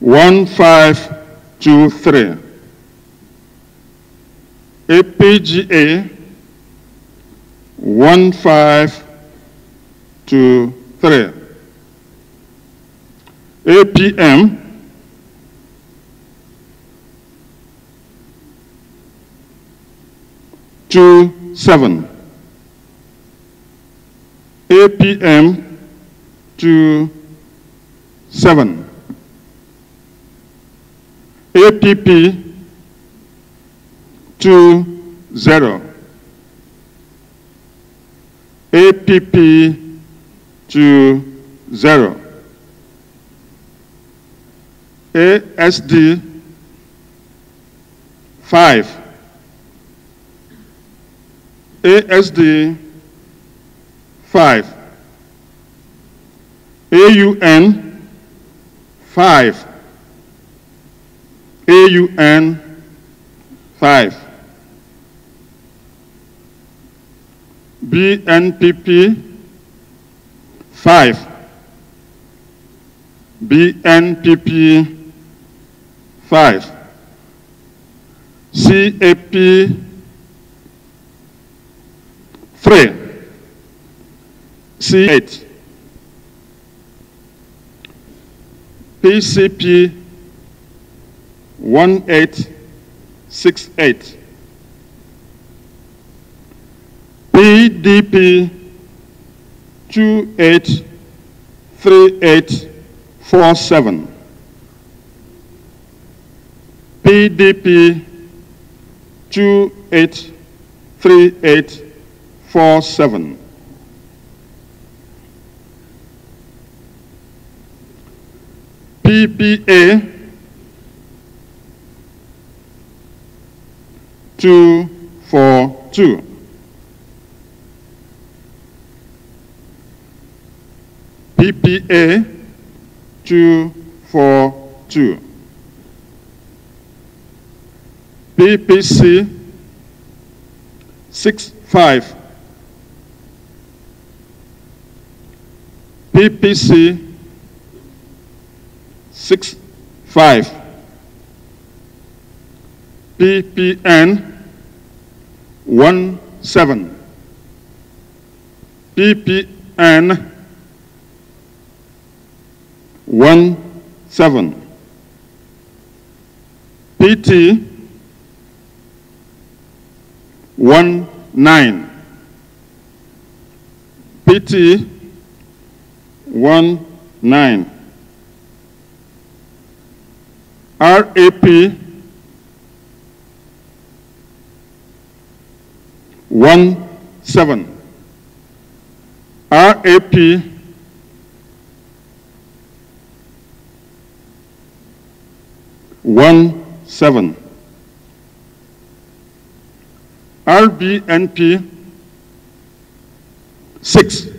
1523. APGA 1523. APM two seven. APM two seven. APP two zero. APP two zero. ASD five. ASD five. AUN five. AUN five. BNPP five. BNPP five. CAP three. C eight. PCP one eight six eight. PDP two eight three eight four seven. PDP two eight three eight four seven. PPA two four two. PPA two four two. PPC six five. PPC six five. PPN one seven. PPN one seven. PT one nine. PT one nine. RAP one seven. RAP one seven. RBNP six.